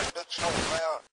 I'm bitch over there.